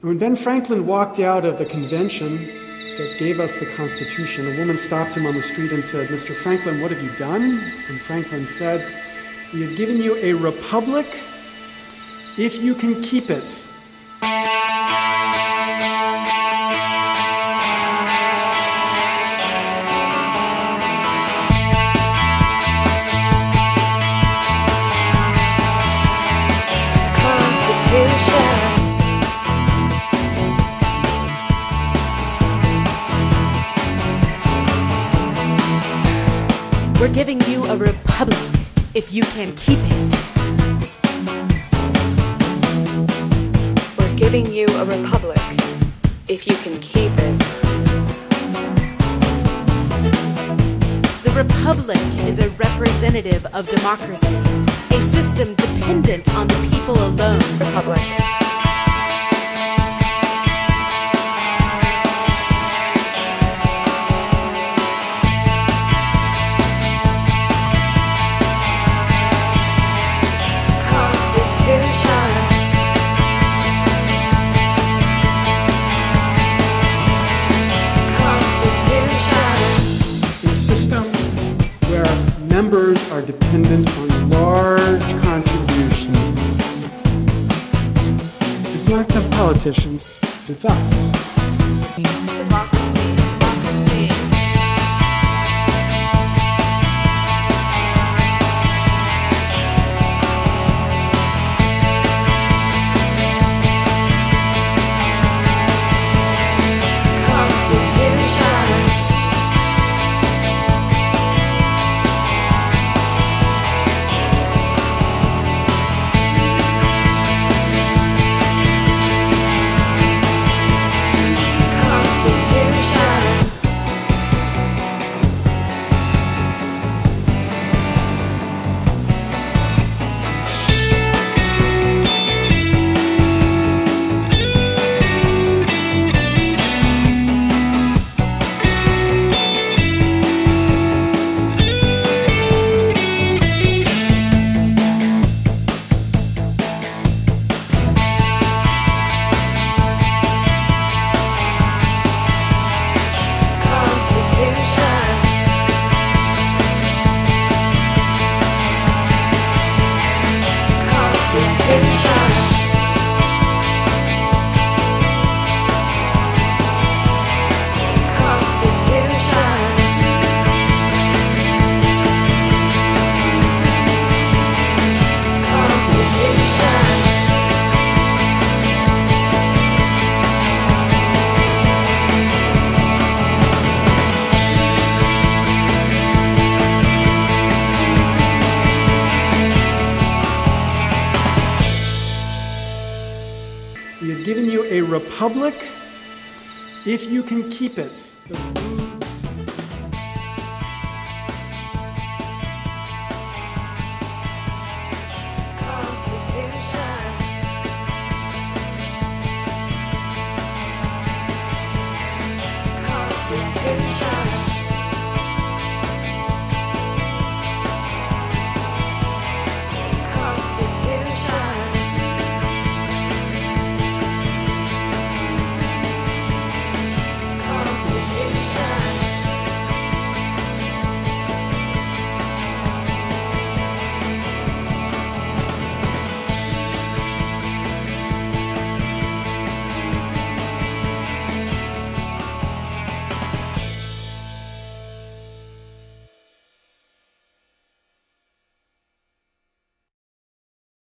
When Ben Franklin walked out of the convention that gave us the Constitution, a woman stopped him on the street and said, Mr. Franklin, what have you done? And Franklin said, We have given you a republic if you can keep it. We're giving you a republic if you can keep it. We're giving you a republic if you can keep it. The republic is a representative of democracy, a system dependent on the people alone. Republic. Are dependent on large contributions. It's not the politicians, it's us. republic if you can keep it. Constitution.